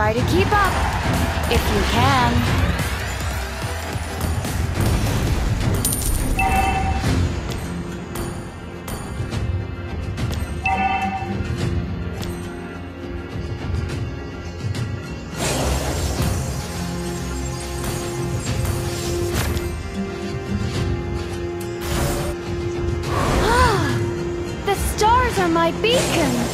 Try to keep up, if you can. Ah, the stars are my beacon.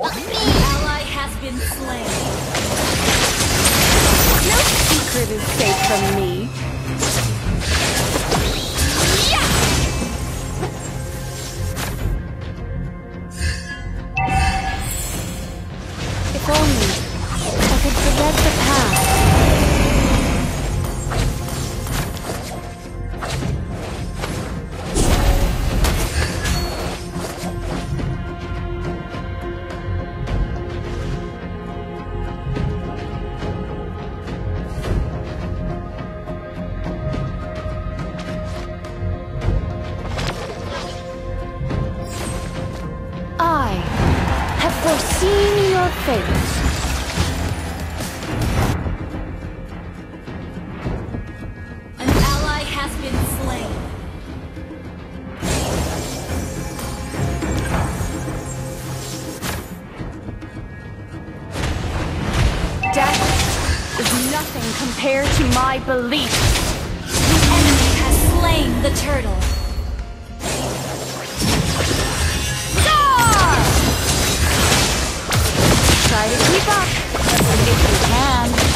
Ally has been slain. No secret is safe from me. Been slain. Death is nothing compared to my belief. The enemy has slain the turtle. Star! Try to keep up, if you can.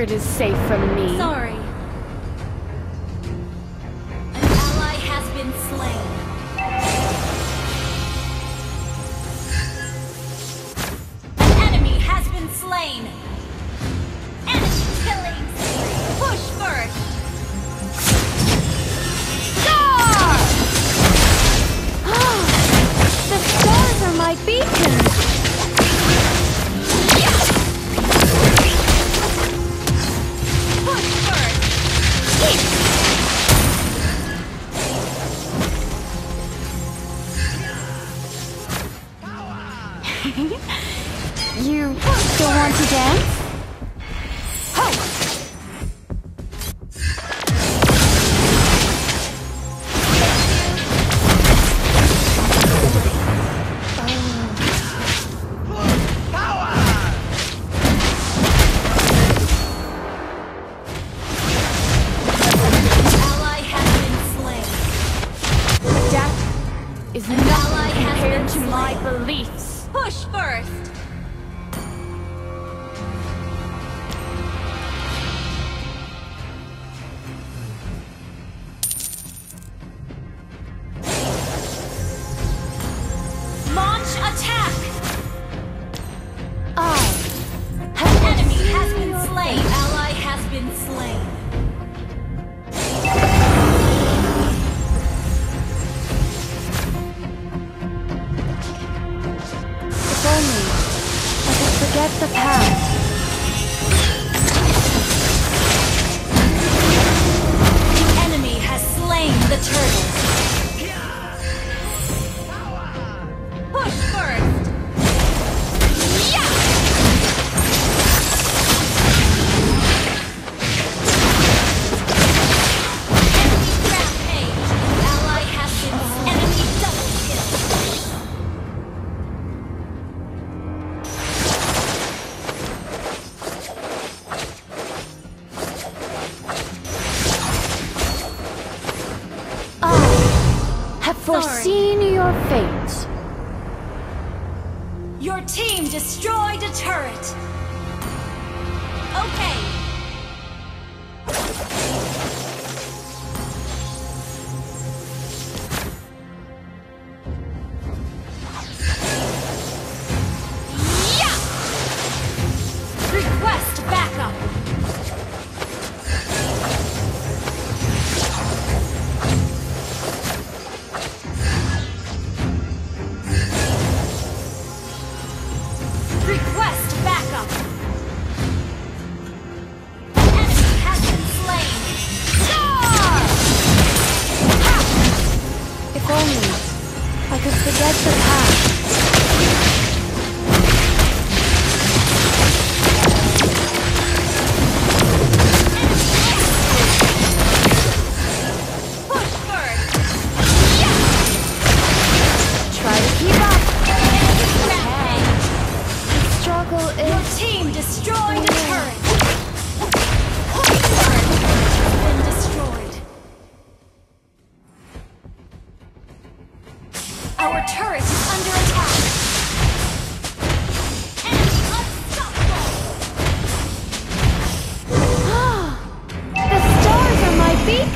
Secret is safe from me. Sorry. Is nothing compared to my beliefs. Push first.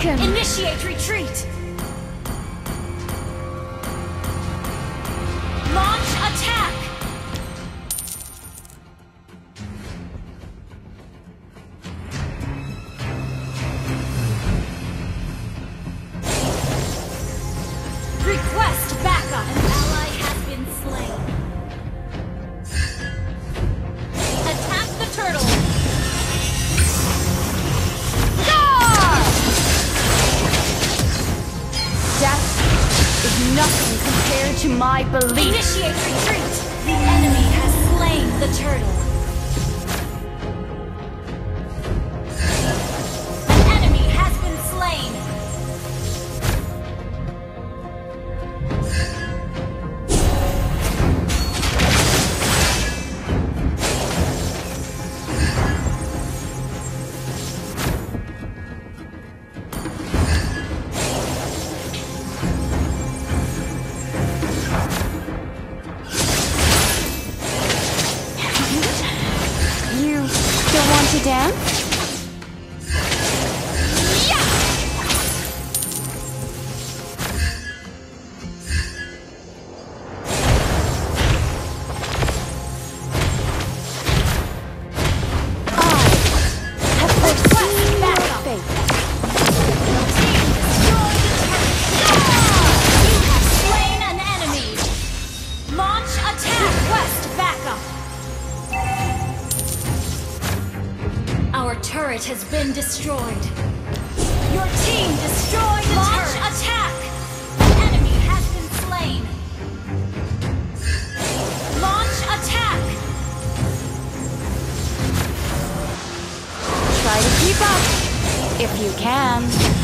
Initiate retreat! been destroyed. Your team destroyed a Launch turret. attack! The enemy has been slain. Launch attack! Try to keep up, if you can.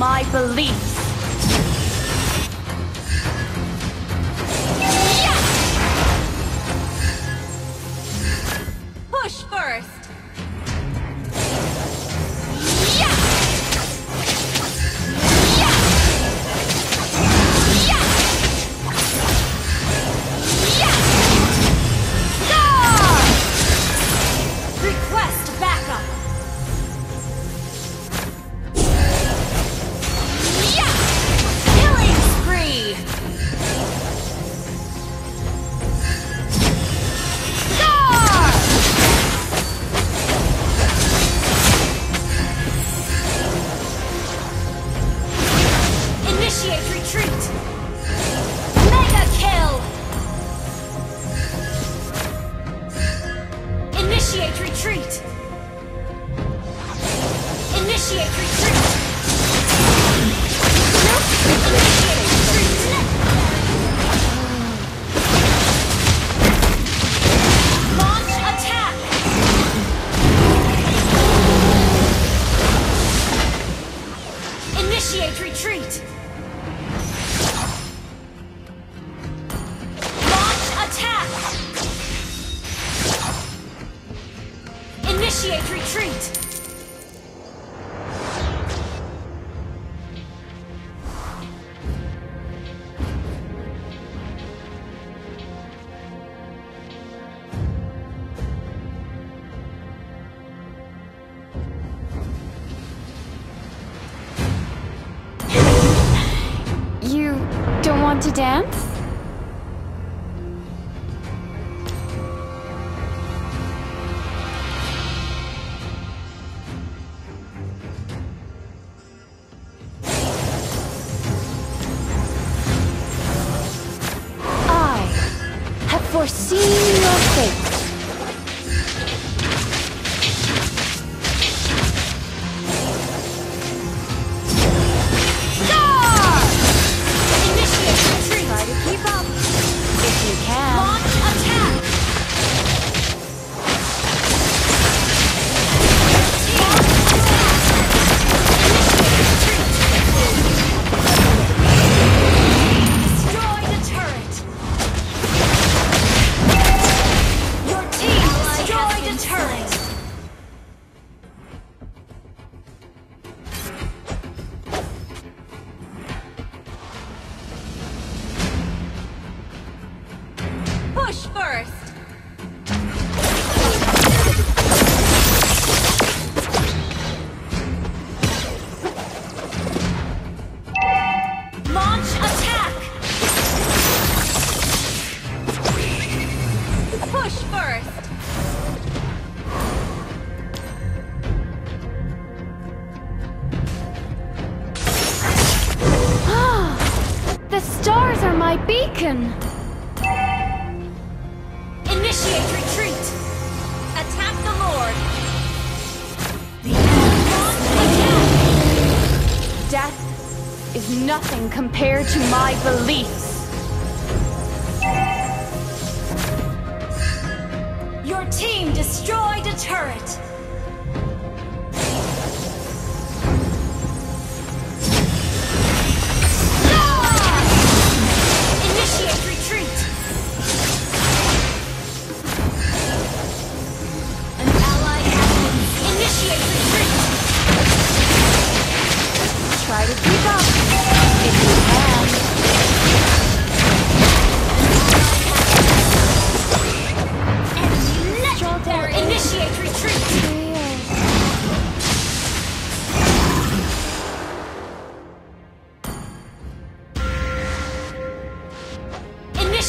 my beliefs. to dance? Initiate retreat! Attack the Lord! The! Death is nothing compared to my beliefs! Your team destroyed a turret!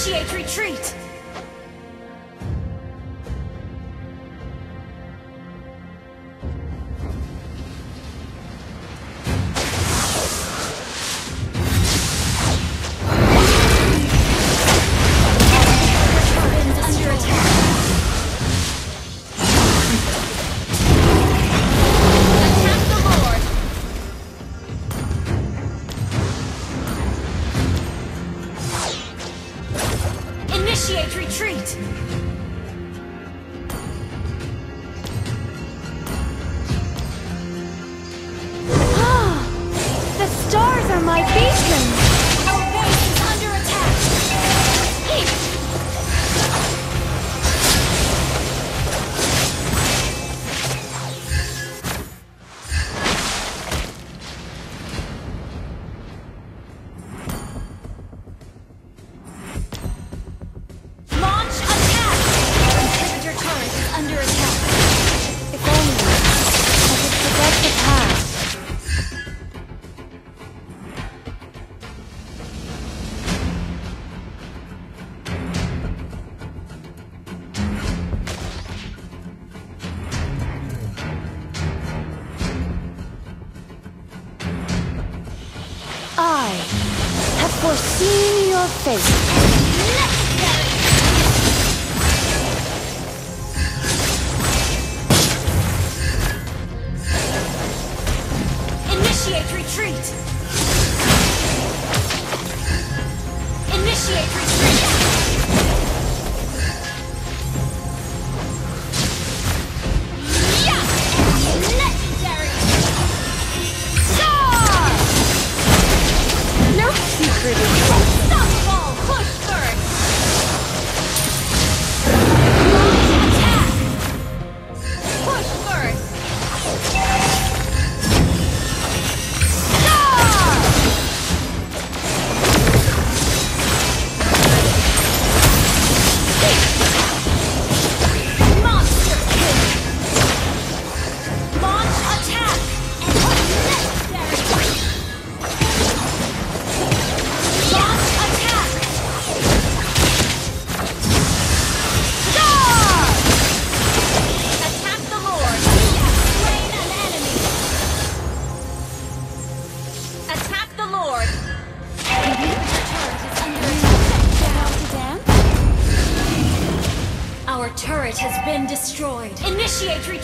Initiate retreat!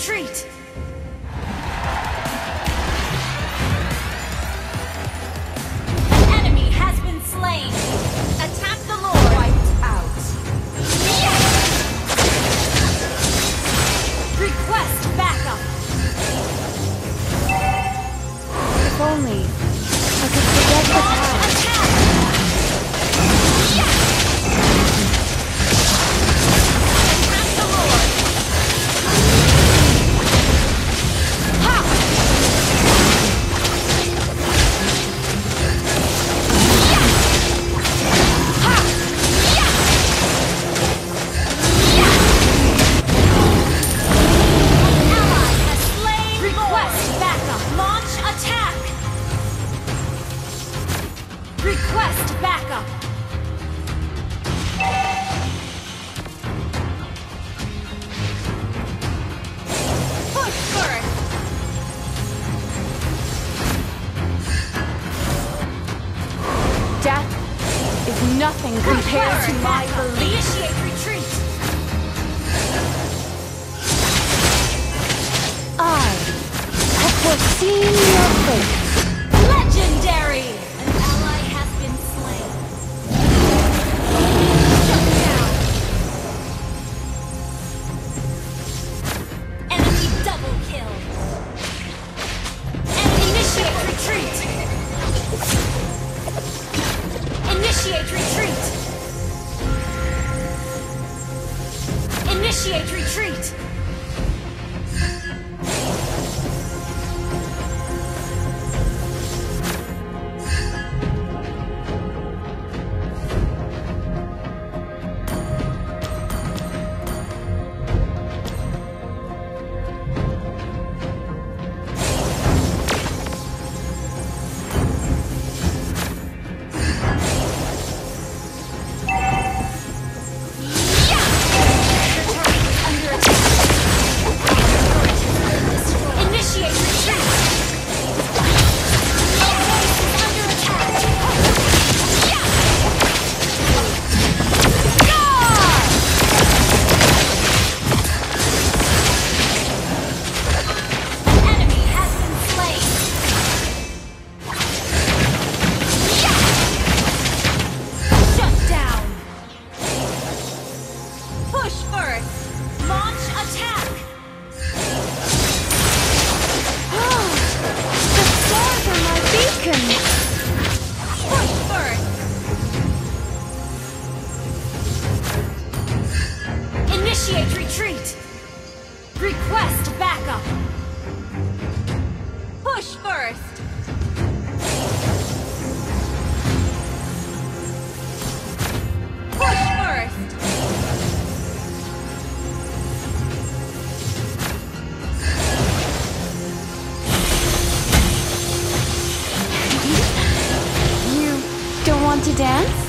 Retreat! Retreat. Want to dance?